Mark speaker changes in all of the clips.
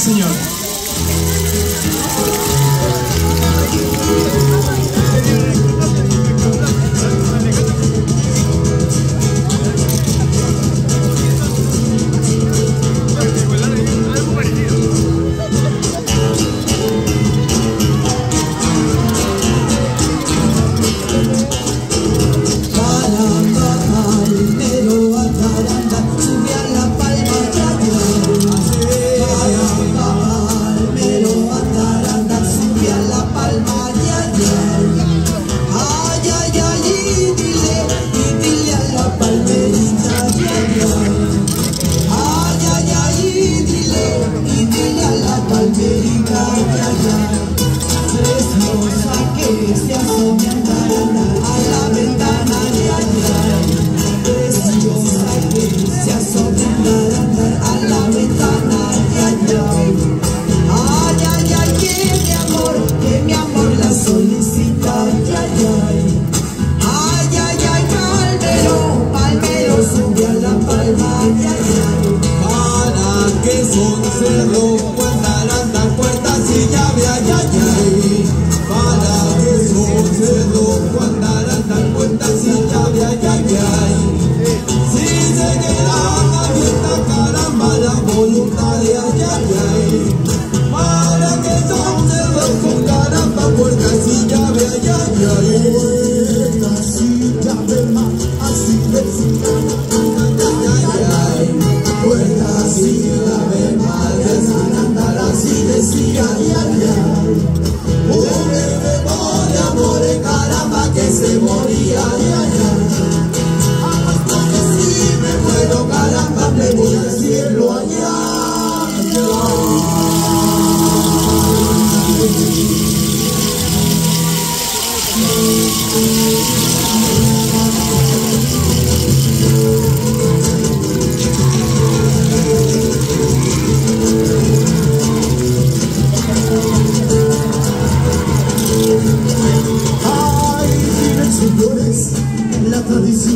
Speaker 1: Señor.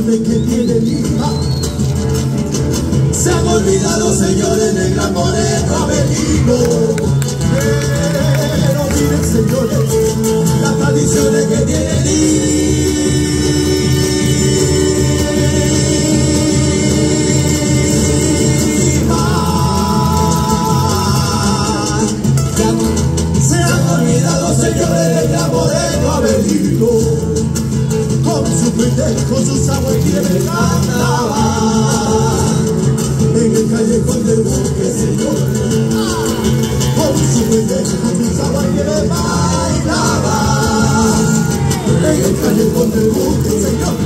Speaker 2: que tienen hija. Se han olvidado, señores, del gran moreno avelino. Pero miren, señores, las tradiciones que tienen Se han olvidado, señores, del gran moreno avelino. Con su pendejo, sus que me cantaba en el calle con el buque, señor. Como si me descompensaba que me bailaba. en el calle con el buque, señor.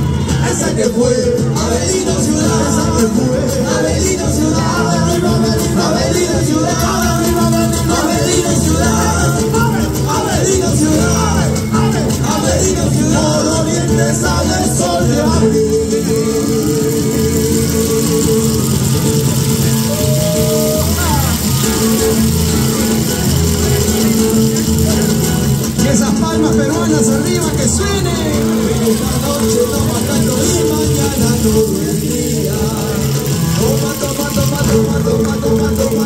Speaker 2: Esa que fue Avelino Ciudad, esa que fue Avelino Ciudad, Avelino Ciudad, Avelino Ciudad, Avelino Ciudad, Avelino Ciudad, Avelino Ciudad, Avelino Ciudad, Avelino Ciudad.
Speaker 1: palmas peruanas arriba que suene. Esta noche tomando y mañana todo el día. Toma, toma, toma,
Speaker 2: toma,
Speaker 1: toma,
Speaker 2: toma,
Speaker 1: toma,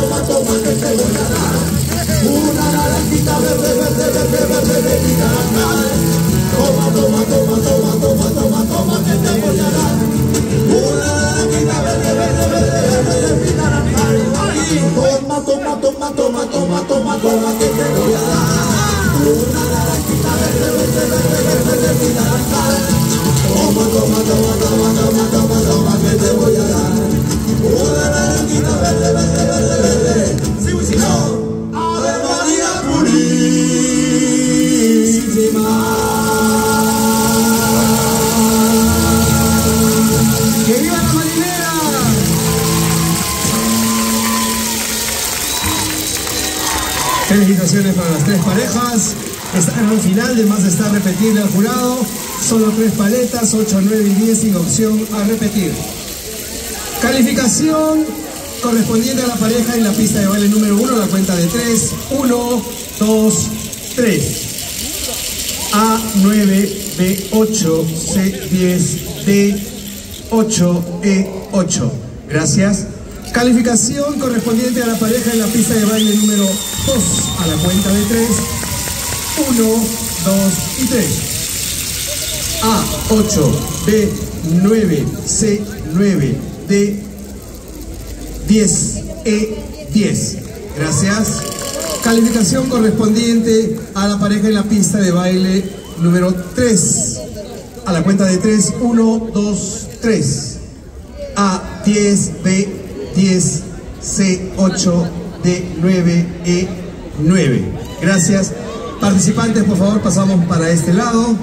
Speaker 1: Calificaciones para las tres parejas. Están al final, además está repetible al jurado. Solo tres paletas, 8, 9 y 10 sin opción a repetir. Calificación correspondiente a la pareja en la pista de baile número 1, la cuenta de 3. 1, 2, 3. A9, B8, C10, D8, E8. Gracias. Calificación correspondiente a la pareja en la pista de baile número 2, a la cuenta de 3. 1, 2 y 3. A8, B9, C9, D10, E10. Gracias. Calificación correspondiente a la pareja en la pista de baile número 3. A la cuenta de 3, 1, 2, 3. A10, B10, C8, D9, E9. Gracias. Participantes, por favor, pasamos para este lado.